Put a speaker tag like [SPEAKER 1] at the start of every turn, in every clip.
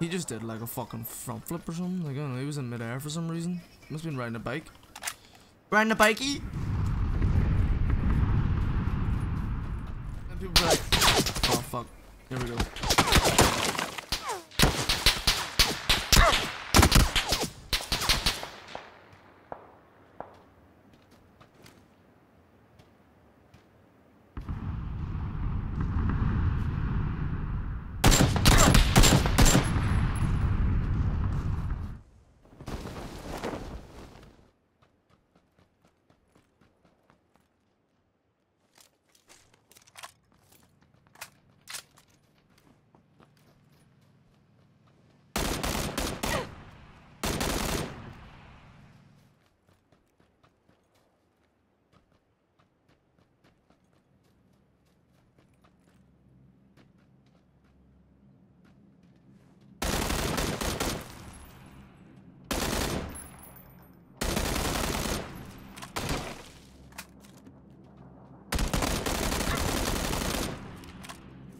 [SPEAKER 1] He just did like a fucking front flip or something. Like, I don't know, he was in midair for some reason. Must have been riding a bike. Riding a bikey? And people like, oh fuck. Here we go.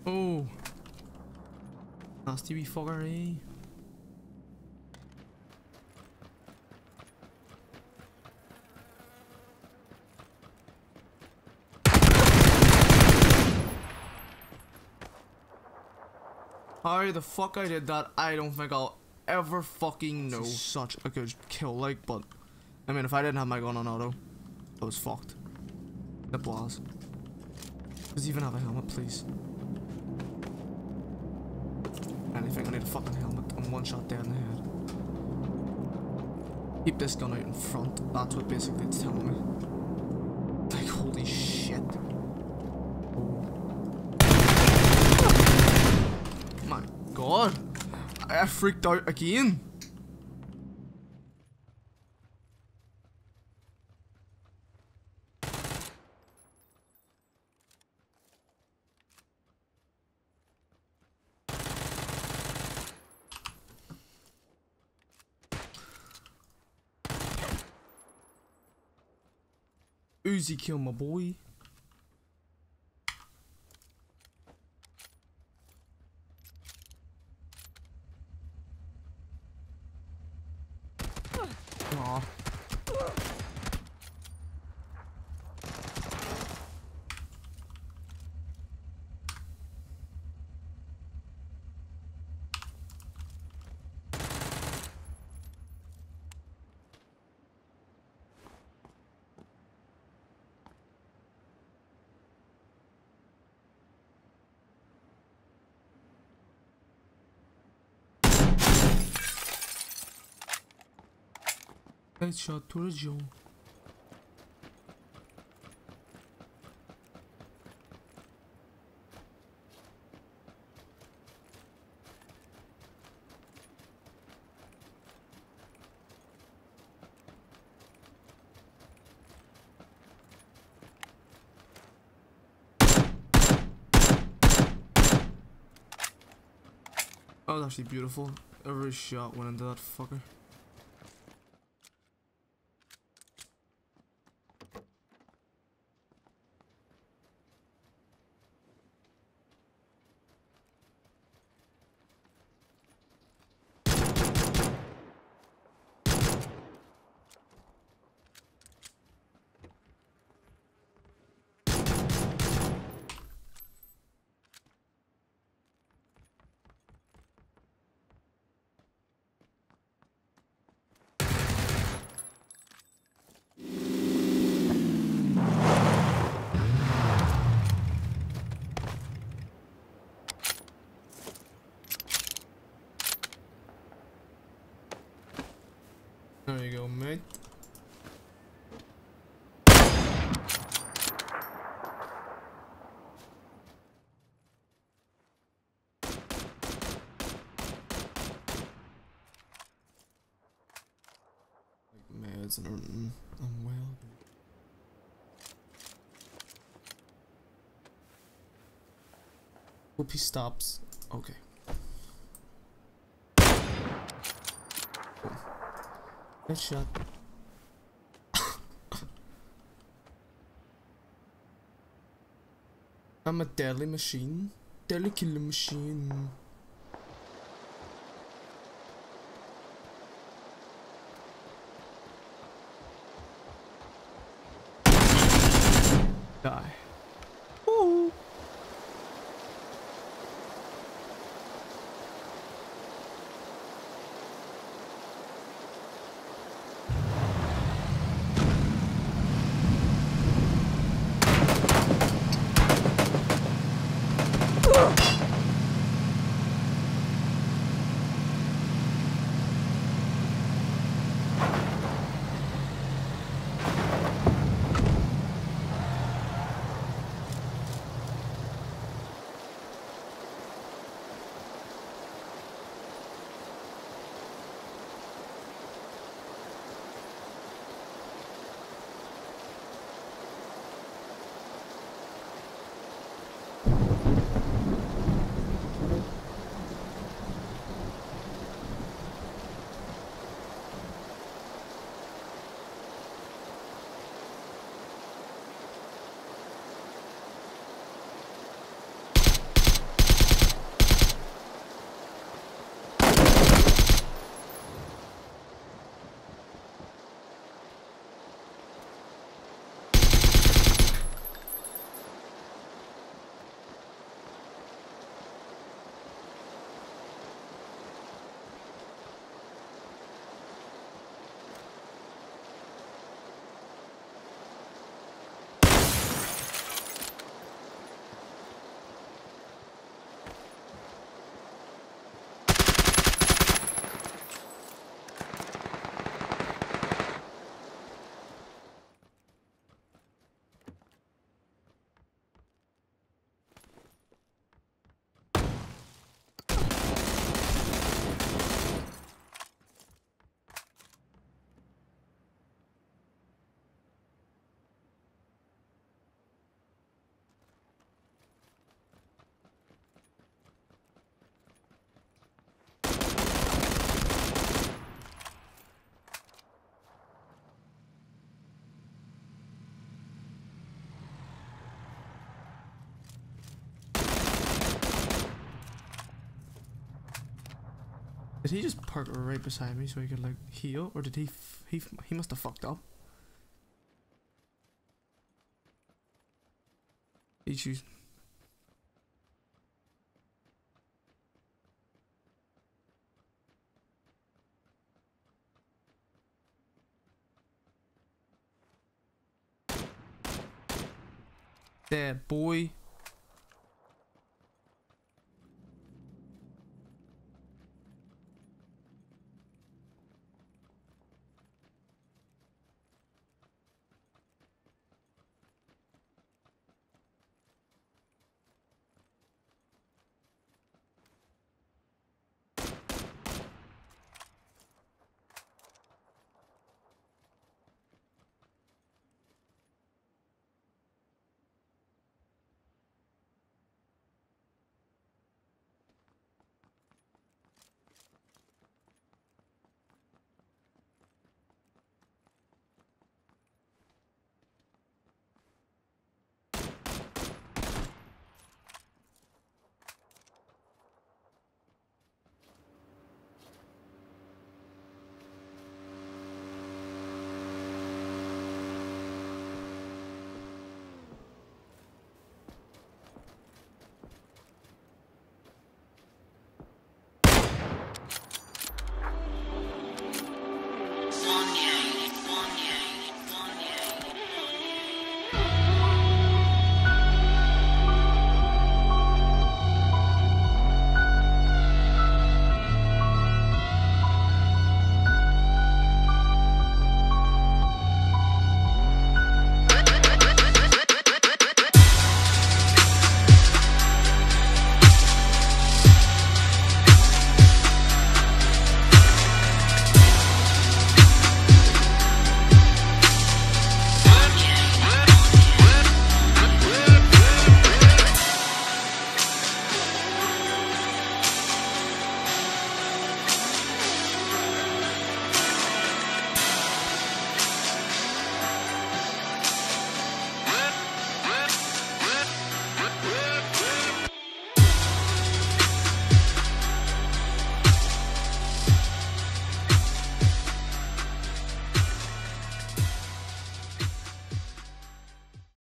[SPEAKER 1] Oh. Nasty wee fucker, eh? How the fuck I did that, I don't think I'll ever fucking know. Such a good kill, like, but I mean, if I didn't have my gun on auto, I was fucked. It was. Does he even have a helmet, please? Anything, I need a fucking helmet. I'm one shot in the head. Keep this gun out in front. That's what basically it's telling me. Like, holy shit. My god. I freaked out again. Uzi kill my boy. Aw. Headshot to jaw. That was actually beautiful. Every shot went into that fucker. There you go, mate. Meds and. I'm well. Hope he stops. Okay. Headshot. I'm a deadly machine. Deadly killer machine. Die. Did he just park right beside me so he could like heal, or did he? He he must have fucked up. He choose. Dead boy.